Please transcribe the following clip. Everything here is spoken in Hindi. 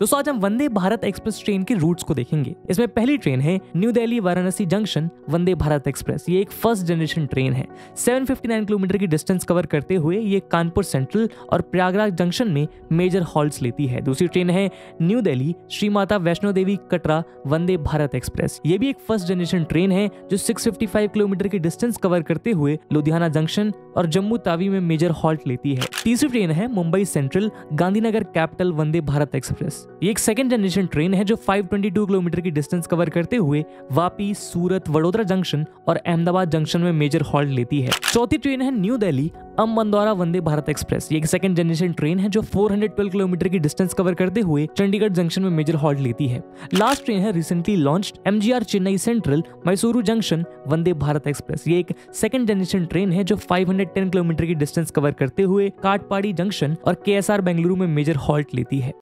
दोस्तों आज हम वंदे भारत एक्सप्रेस ट्रेन के रूट्स को देखेंगे। इसमें पहली ट्रेन है New Delhi Varanasi junction, Vande Bharat express. ये एक फ़र्स्ट जनरेशन ट्रेन है। 759 किलोमीटर की डिस्टेंस कवर करते हुए ये कानपुर सेंट्रल और प्रयागराज जंक्शन में मेजर हॉल्ट लेती है। दूसरी ट्रेन है न्यू दिल्ली श्री माता वैष्णो देवी कटरा, वंदे भारत एक्सप्रेस। ये भी एक फ़र्स्ट जनरेशन ट्रेन है जो 655 किलोमीटर की डिस्टेंस कवर करते हुए लुधियाना जंक्शन और जम्मू तावी में मेजर हॉल्ट लेती है। तीसरी ट्रेन है Mumbai Central, Gandhinagar Capital, Vande Bharat express. ये एक सेकेंड जनरेशन ट्रेन है जो 522 किलोमीटर की डिस्टेंस कवर करते हुए वापी, सूरत, वडोदरा जंक्शन और अहमदाबाद जंक्शन में मेजर हॉल्ट लेती है। चौथी ट्रेन है न्यू दिल्ली अम अम्बंदौरा वंदे भारत एक्सप्रेस। ये एक सेकंड जनरेशन ट्रेन है जो 412 किलोमीटर की डिस्टेंस कवर करते हुए चंडीगढ़ जंक्शन में मेजर हॉल्ट लेती है। लास्ट ट्रेन है recently launch MGR Chennai Central Mysuru junction Vande Bharat express. ये एक सेकंड जनरेशन ट्रेन है जो 510 किलोमीटर की डिस्टेंस कवर करते हुए काटपाड़ी जंक्शन और के बेंगलुरु में मेजर हॉल्ट लेती है।